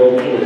Taking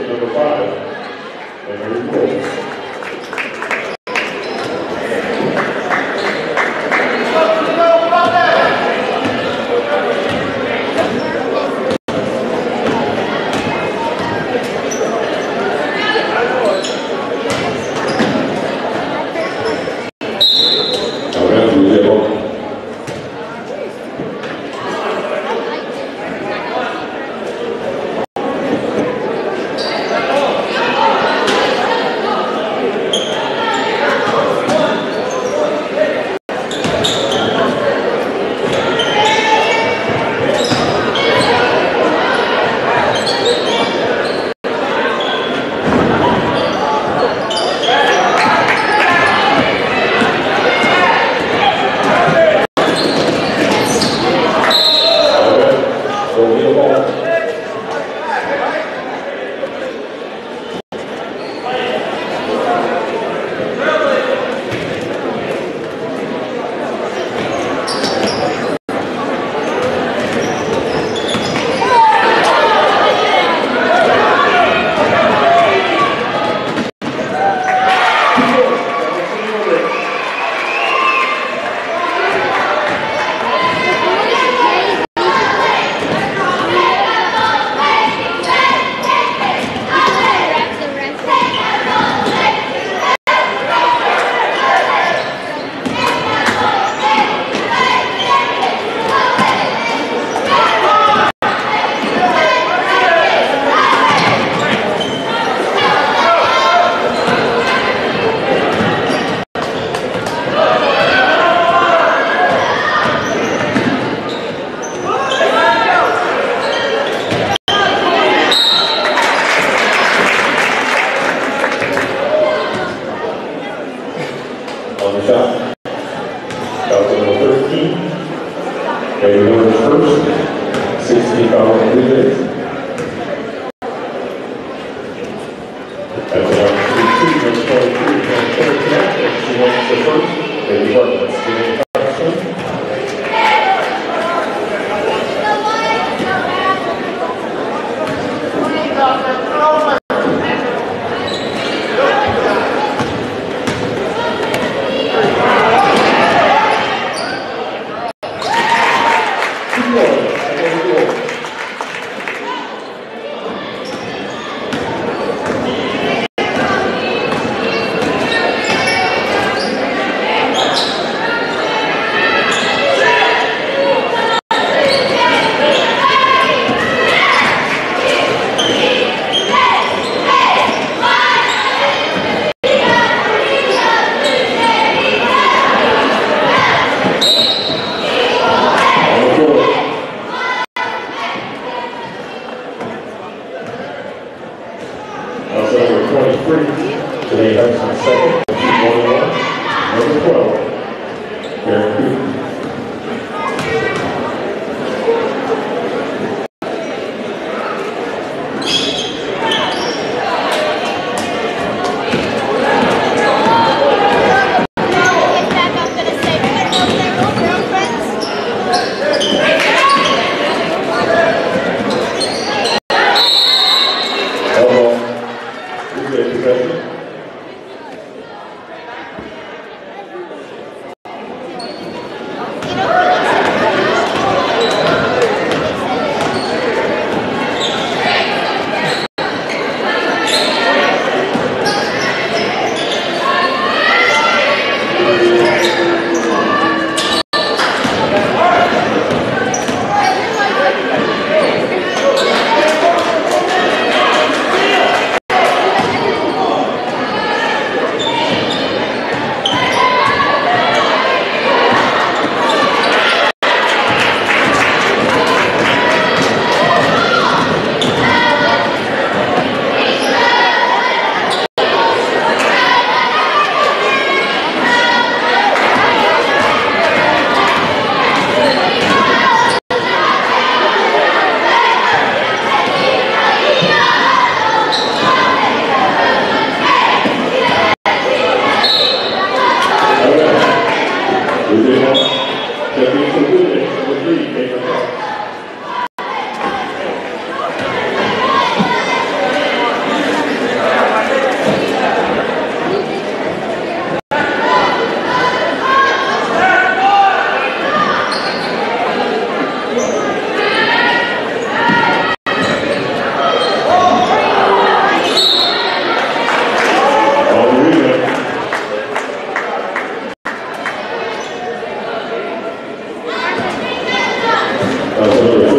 Thank you.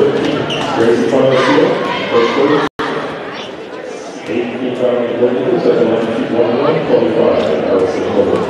one.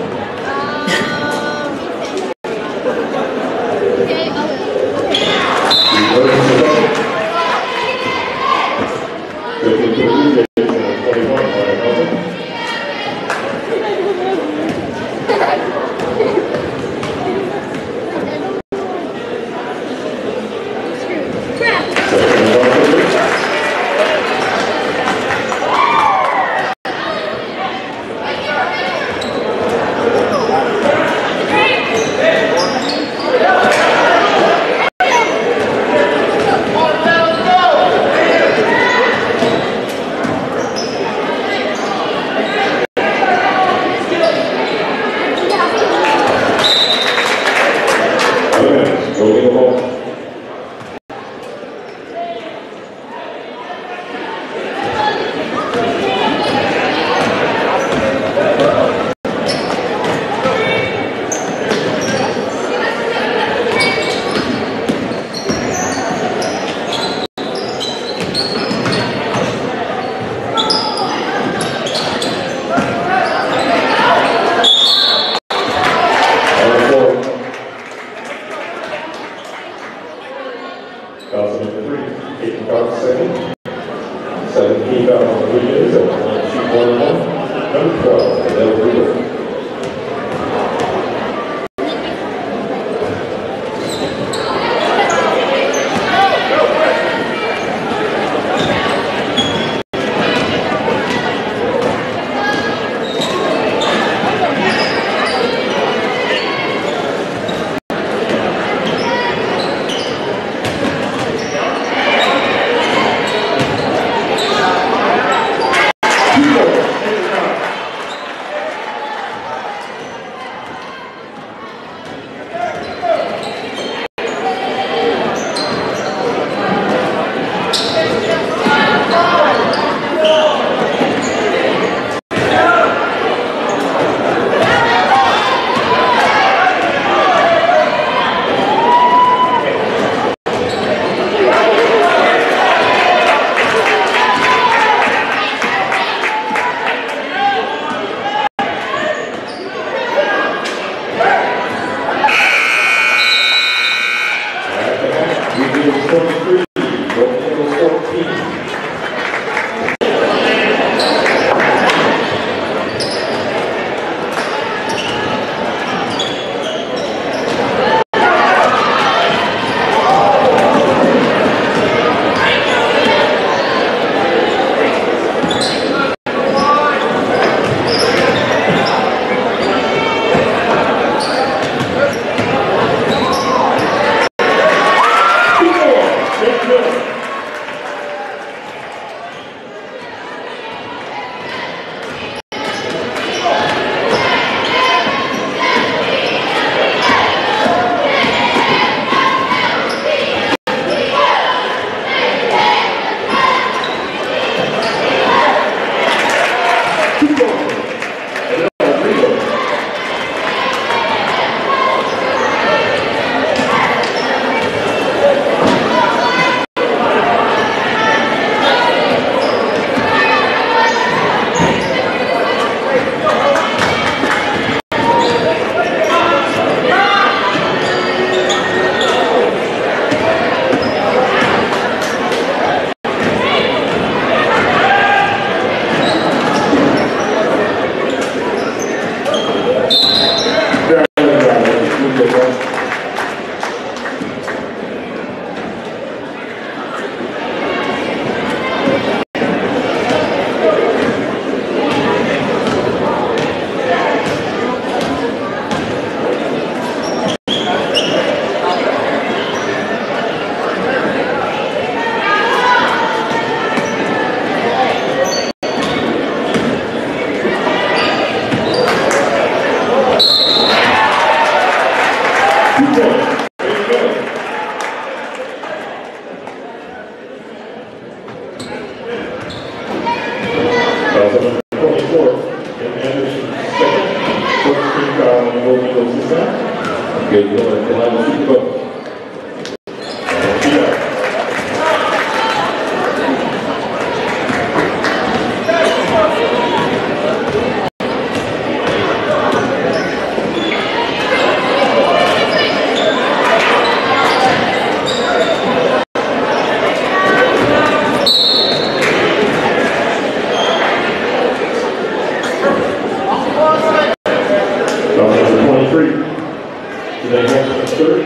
la grande structure,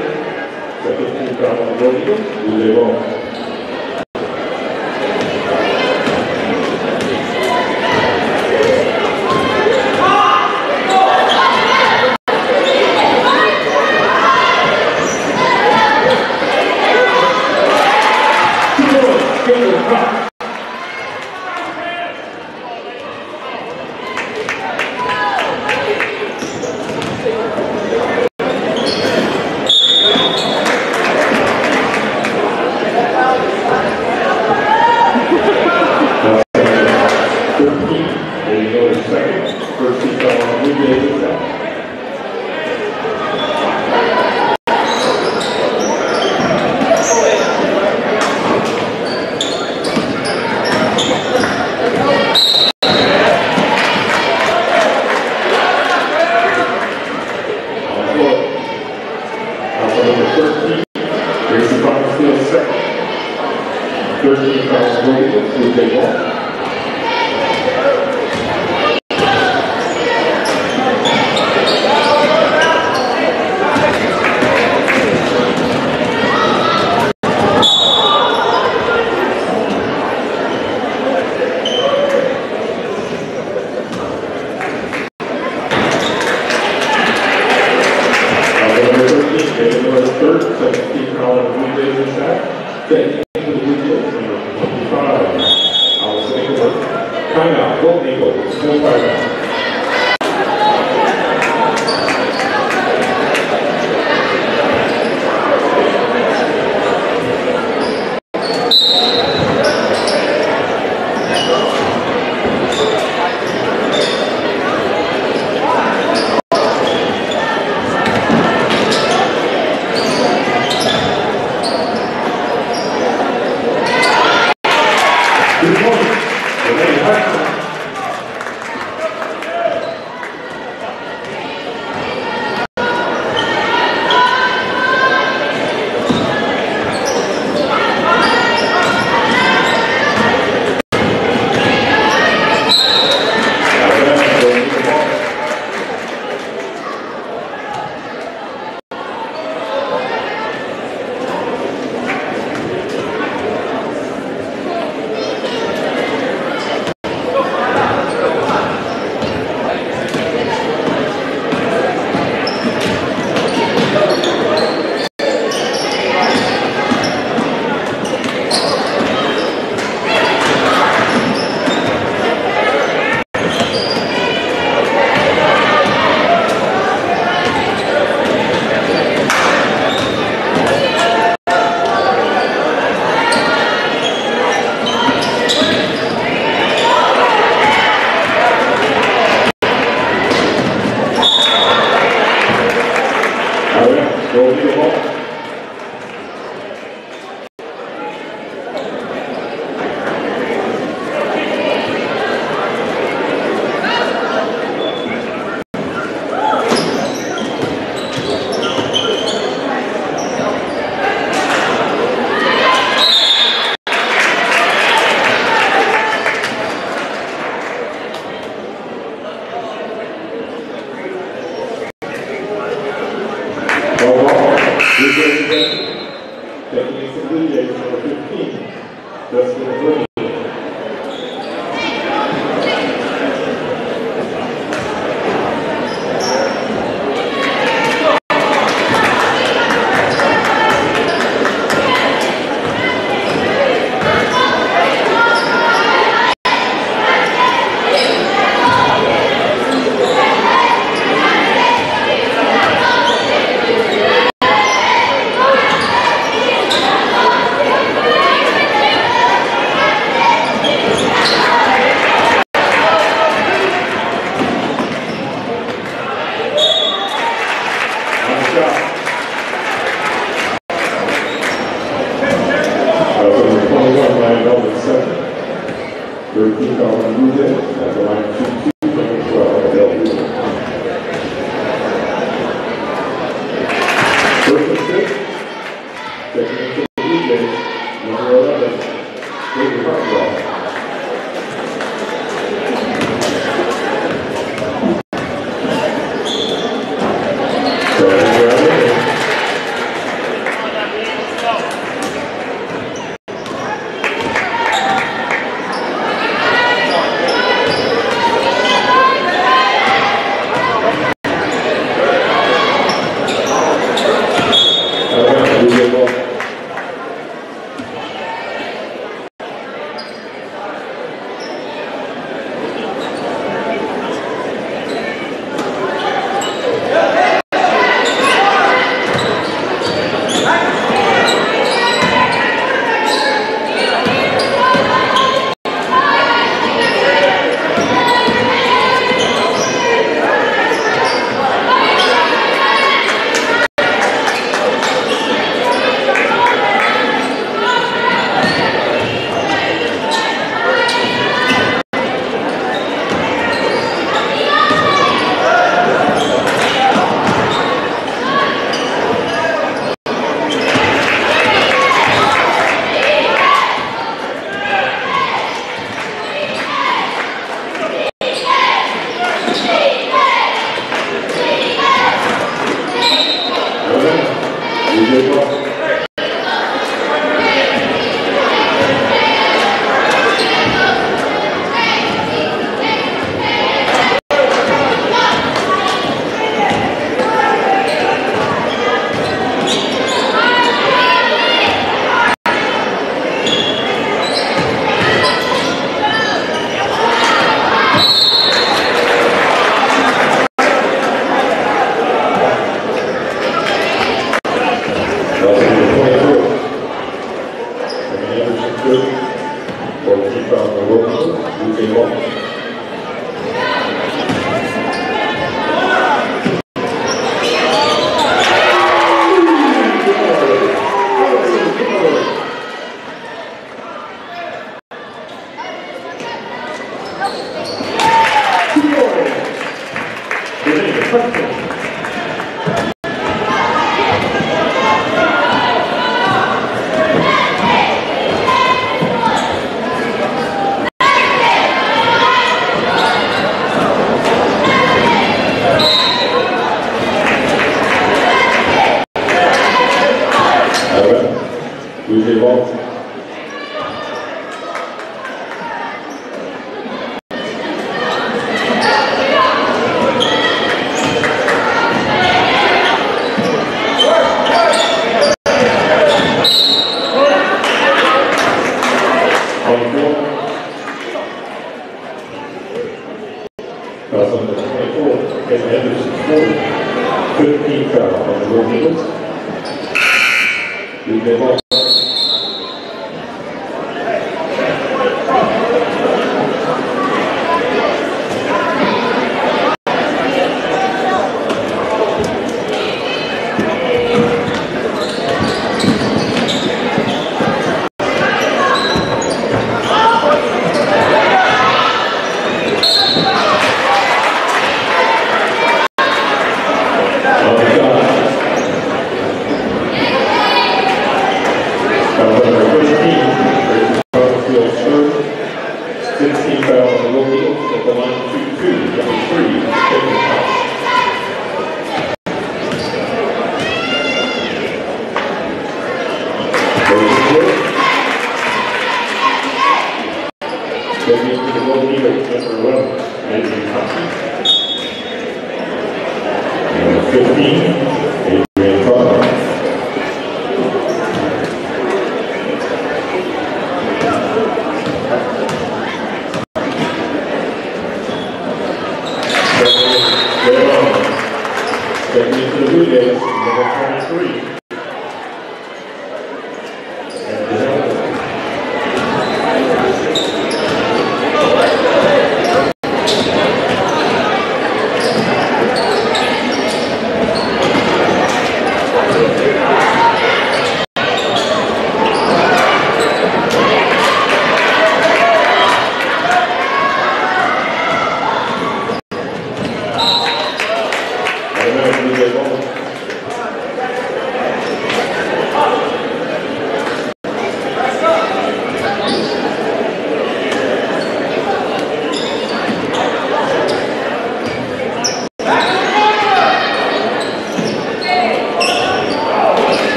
ça peut être une carte de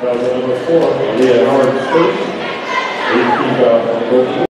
Driver number four, Leah Howard State, 18,000.